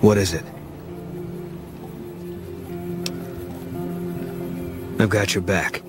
What is it? I've got your back.